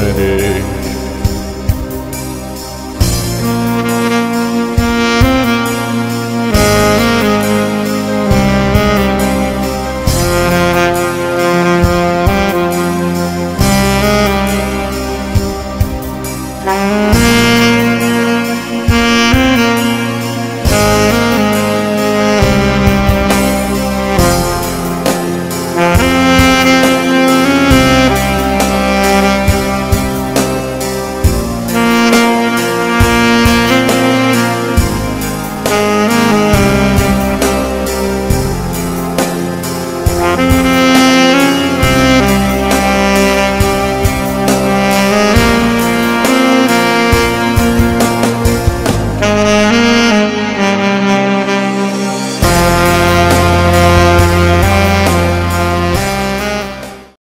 Infinity.